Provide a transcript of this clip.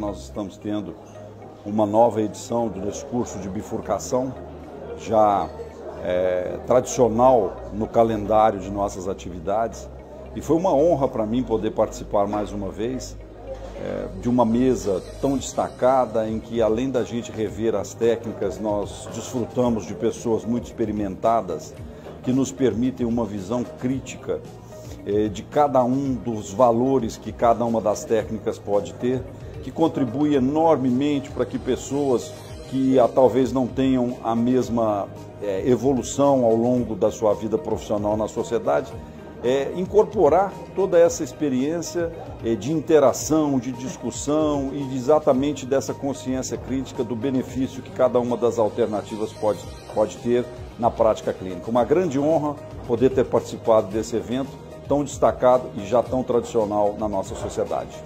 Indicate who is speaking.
Speaker 1: nós estamos tendo uma nova edição desse curso de bifurcação, já é, tradicional no calendário de nossas atividades. E foi uma honra para mim poder participar mais uma vez é, de uma mesa tão destacada em que, além da gente rever as técnicas, nós desfrutamos de pessoas muito experimentadas que nos permitem uma visão crítica é, de cada um dos valores que cada uma das técnicas pode ter, que contribui enormemente para que pessoas que ah, talvez não tenham a mesma é, evolução ao longo da sua vida profissional na sociedade, é, incorporar toda essa experiência é, de interação, de discussão e de exatamente dessa consciência crítica do benefício que cada uma das alternativas pode, pode ter na prática clínica. Uma grande honra poder ter participado desse evento tão destacado e já tão tradicional na nossa sociedade.